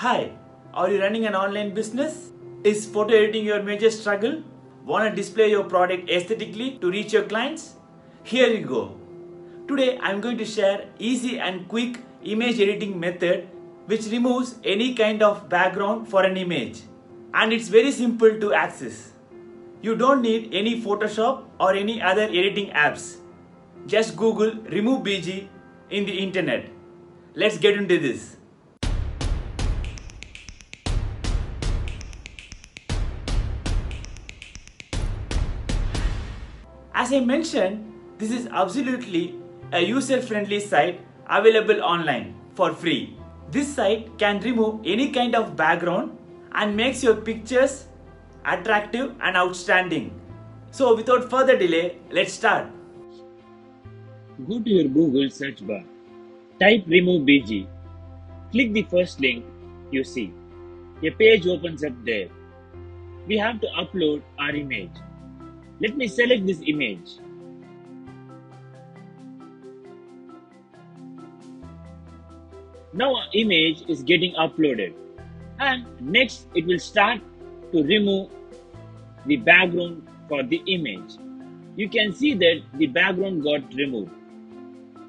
Hi, are you running an online business? Is photo editing your major struggle? Want to display your product aesthetically to reach your clients? Here you go. Today I am going to share easy and quick image editing method which removes any kind of background for an image and it's very simple to access. You don't need any Photoshop or any other editing apps. Just Google remove BG in the internet. Let's get into this. As I mentioned, this is absolutely a user-friendly site available online for free. This site can remove any kind of background and makes your pictures attractive and outstanding. So without further delay, let's start. Go to your Google search bar. Type remove BG. Click the first link you see. A page opens up there. We have to upload our image. Let me select this image. Now our image is getting uploaded and next it will start to remove the background for the image. You can see that the background got removed.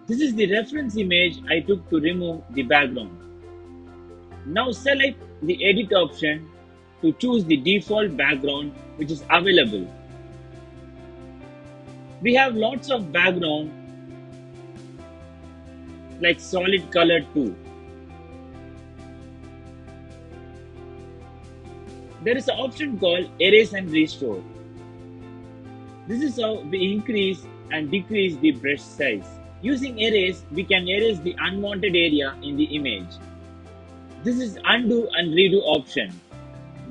This is the reference image I took to remove the background. Now select the edit option to choose the default background which is available. We have lots of background like solid color too. There is an option called erase and restore. This is how we increase and decrease the brush size. Using erase, we can erase the unwanted area in the image. This is undo and redo option.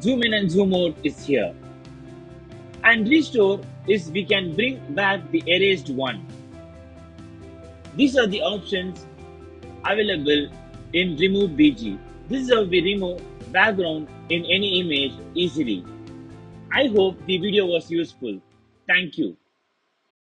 Zoom in and zoom out is here. And restore is we can bring back the erased one. These are the options available in remove BG. This is how we remove background in any image easily. I hope the video was useful. Thank you.